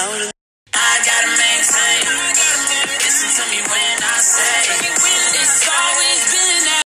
I gotta maintain. Listen to me when I say.